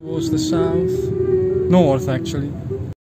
Towards the south, north actually.